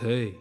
Hey,